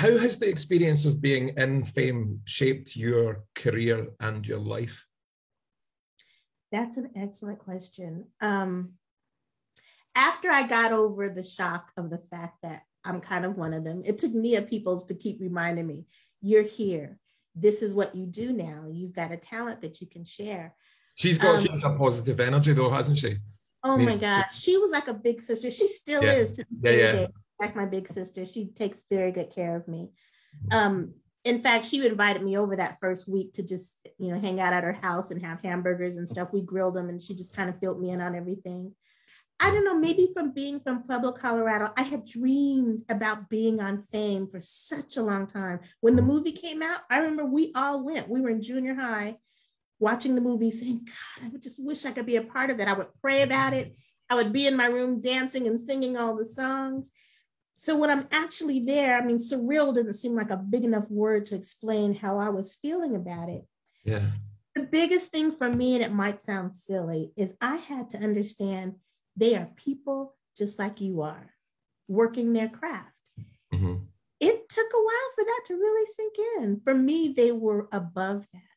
how has the experience of being in fame shaped your career and your life? That's an excellent question. Um, after I got over the shock of the fact that I'm kind of one of them, it took Nia Peeples to keep reminding me, you're here. This is what you do now. You've got a talent that you can share. She's got um, a positive energy though, hasn't she? Oh I mean, my God. She was like a big sister. She still yeah. is to this yeah, day. Yeah. Like my big sister. She takes very good care of me. Um, in fact, she invited me over that first week to just, you know, hang out at her house and have hamburgers and stuff. We grilled them and she just kind of filled me in on everything. I don't know, maybe from being from Pueblo, Colorado, I had dreamed about being on fame for such a long time. When the movie came out, I remember we all went. We were in junior high watching the movie saying, God, I would just wish I could be a part of it. I would pray about it. I would be in my room dancing and singing all the songs. So when I'm actually there, I mean, surreal didn't seem like a big enough word to explain how I was feeling about it. Yeah. The biggest thing for me, and it might sound silly, is I had to understand they are people just like you are, working their craft. Mm-hmm. It took a while for that to really sink in. For me, they were above that